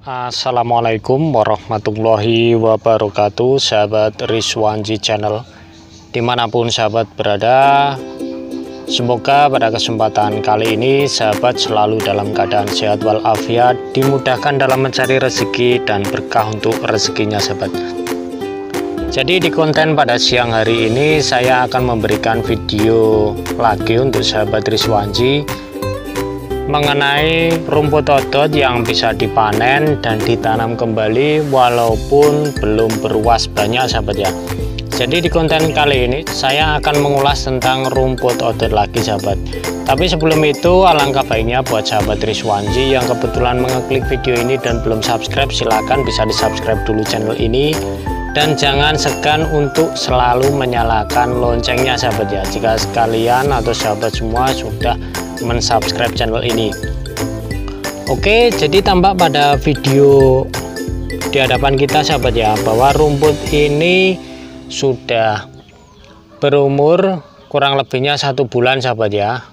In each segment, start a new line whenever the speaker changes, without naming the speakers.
Assalamualaikum warahmatullahi wabarakatuh Sahabat Rizwanji Channel. Di mana pun sahabat berada Semoga pada kesempatan kali ini Sahabat selalu dalam keadaan sehat walafiat Dimudahkan dalam mencari rezeki dan berkah untuk rezekinya sahabat. Jadi di konten pada siang hari ini saya akan memberikan video lagi untuk sahabat Rizwanji mengenai rumput odot yang bisa dipanen dan ditanam kembali walaupun belum beruas banyak sahabat ya. Jadi di konten kali ini saya akan mengulas tentang rumput odot lagi sahabat. Tapi sebelum itu alangkah baiknya buat sahabat Rizwanji yang kebetulan mengeklik video ini dan belum subscribe silahkan bisa di subscribe dulu channel ini. Dan jangan segan untuk selalu menyalakan loncengnya sahabat ya. Jika sekalian atau sahabat semua sudah mensubscribe channel ini. Oke jadi tampak pada video di hadapan kita sahabat ya bahwa rumput ini sudah berumur kurang lebihnya satu bulan sahabat ya.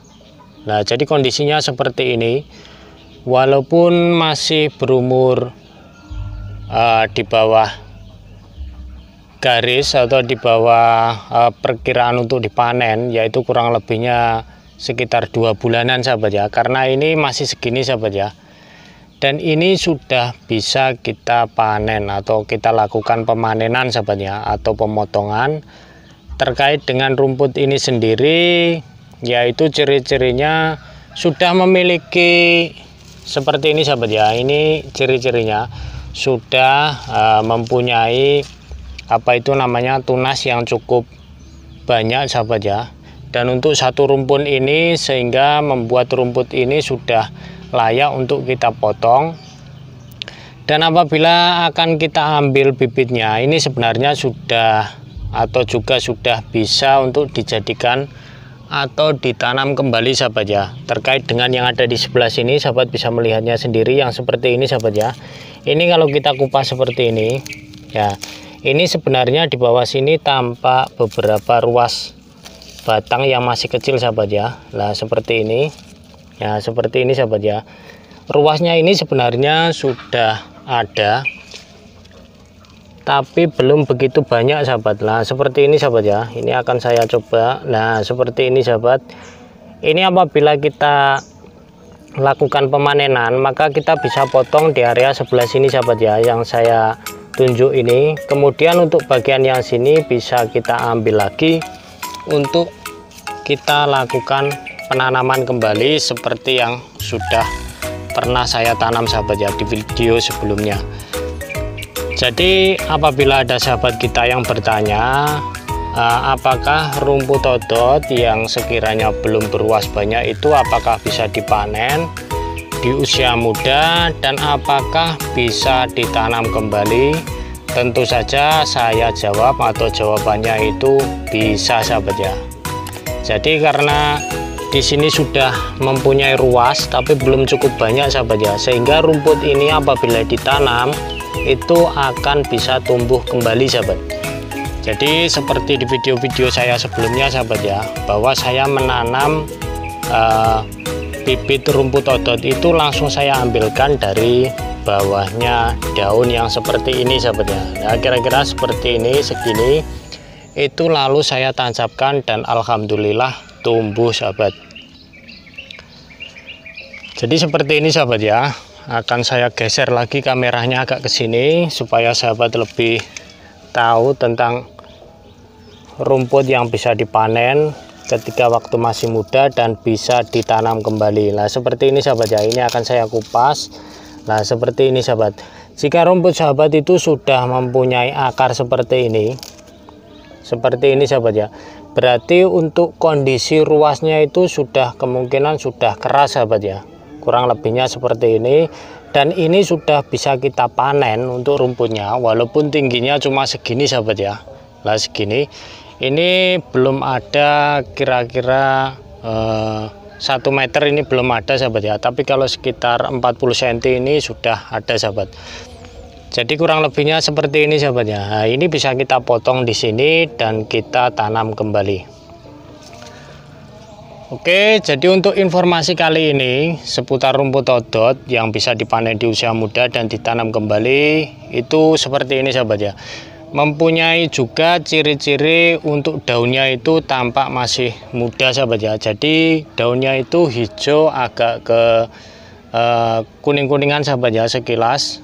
Nah jadi kondisinya seperti ini. Walaupun masih berumur uh, di bawah garis atau di bawah uh, perkiraan untuk dipanen yaitu kurang lebihnya sekitar dua bulanan sahabat ya. Karena ini masih segini sahabat ya. Dan ini sudah bisa kita panen atau kita lakukan pemanenan sahabat ya atau pemotongan terkait dengan rumput ini sendiri yaitu ciri-cirinya sudah memiliki seperti ini sahabat ya. Ini ciri-cirinya sudah uh, mempunyai apa itu namanya tunas yang cukup banyak sahabat ya dan untuk satu rumpun ini sehingga membuat rumput ini sudah layak untuk kita potong. Dan apabila akan kita ambil bibitnya ini sebenarnya sudah atau juga sudah bisa untuk dijadikan atau ditanam kembali sahabat ya. Terkait dengan yang ada di sebelah sini sahabat bisa melihatnya sendiri. Yang seperti ini sahabat ya. Ini kalau kita kupas seperti ini ya. Ini sebenarnya di bawah sini tampak beberapa ruas batang yang masih kecil sahabat ya. Lah seperti ini. Ya seperti ini sahabat ya. Ruasnya ini sebenarnya sudah ada tapi belum begitu banyak sahabat. Lah seperti ini sahabat ya. Ini akan saya coba. Nah seperti ini sahabat. Ini apabila kita lakukan pemanenan maka kita bisa potong di area sebelah sini sahabat ya yang saya tunjuk ini. Kemudian untuk bagian yang sini bisa kita ambil lagi untuk kita lakukan penanaman kembali seperti yang sudah pernah saya tanam sahabat ya di video sebelumnya. Jadi apabila ada sahabat kita yang bertanya eh, apakah rumput odot yang sekiranya belum beruas banyak itu apakah bisa dipanen di usia muda dan apakah bisa ditanam kembali tentu saja saya jawab atau jawabannya itu bisa sahabat ya. Jadi karena di sini sudah mempunyai ruas tapi belum cukup banyak sahabat ya. Sehingga rumput ini apabila ditanam itu akan bisa tumbuh kembali sahabat. Jadi seperti di video-video saya sebelumnya sahabat ya bahwa saya menanam uh, bibit rumput odot itu langsung saya ambilkan dari bawahnya daun yang seperti ini sahabat ya nah kira-kira seperti ini segini. Itu lalu saya tancapkan dan Alhamdulillah tumbuh sahabat. Jadi seperti ini sahabat ya. Akan saya geser lagi kameranya agak ke sini supaya sahabat lebih tahu tentang rumput yang bisa dipanen ketika waktu masih muda dan bisa ditanam kembali. Nah seperti ini sahabat ya. Ini akan saya kupas nah seperti ini sahabat. Jika rumput sahabat itu sudah mempunyai akar seperti ini seperti ini sahabat ya. Berarti untuk kondisi ruasnya itu sudah kemungkinan sudah keras sahabat ya. Kurang lebihnya seperti ini. Dan ini sudah bisa kita panen untuk rumputnya walaupun tingginya cuma segini sahabat ya. Lah segini. Ini belum ada kira-kira eh, satu meter ini belum ada sahabat ya. Tapi kalau sekitar 40 cm ini sudah ada sahabat. Jadi kurang lebihnya seperti ini sahabatnya nah, ini bisa kita potong di sini dan kita tanam kembali. Oke, jadi untuk informasi kali ini seputar rumput odot yang bisa dipanen di usia muda dan ditanam kembali itu seperti ini sahabat ya. Mempunyai juga ciri-ciri untuk daunnya itu tampak masih muda sahabat ya. Jadi daunnya itu hijau agak ke uh, kuning-kuningan sahabat ya sekilas.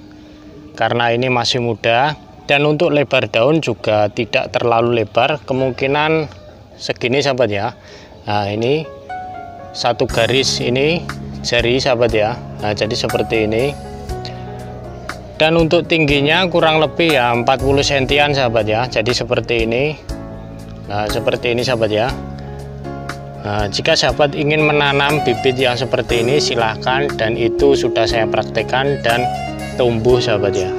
Karena ini masih muda. Dan untuk lebar daun juga tidak terlalu lebar. Kemungkinan segini sahabat ya. Nah ini satu garis ini jari sahabat ya. Nah jadi seperti ini dan untuk tingginya kurang lebih ya 40 sentian sahabat ya. Jadi seperti ini. Nah seperti ini sahabat ya. Nah, jika sahabat ingin menanam bibit yang seperti ini silahkan. Dan itu sudah saya praktekkan dan tumbuh sahabat ya.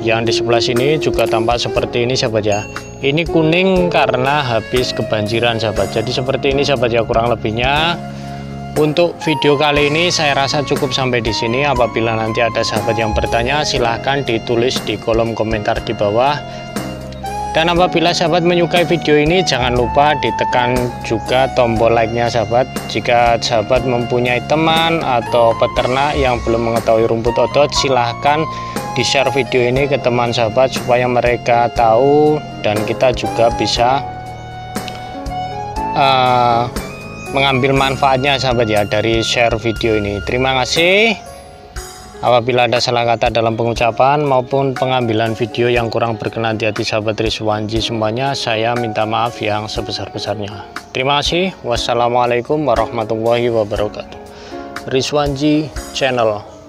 Yang di sebelah sini juga tampak seperti ini sahabat ya. Ini kuning karena habis kebanjiran sahabat. Jadi seperti ini sahabat ya kurang lebihnya untuk video kali ini saya rasa cukup sampai di sini. Apabila nanti ada sahabat yang bertanya silahkan ditulis di kolom komentar di bawah. Dan apabila sahabat menyukai video ini jangan lupa ditekan juga tombol like nya sahabat. Jika sahabat mempunyai teman atau peternak yang belum mengetahui rumput odot silahkan di share video ini ke teman sahabat supaya mereka tahu dan kita juga bisa uh, mengambil manfaatnya sahabat ya dari share video ini. Terima kasih. Apabila ada salah kata dalam pengucapan maupun pengambilan video yang kurang berkenan di hati sahabat Rizwanji semuanya saya minta maaf yang sebesar-besarnya. Terima kasih. Wassalamualaikum warahmatullahi wabarakatuh. Rizwanji channel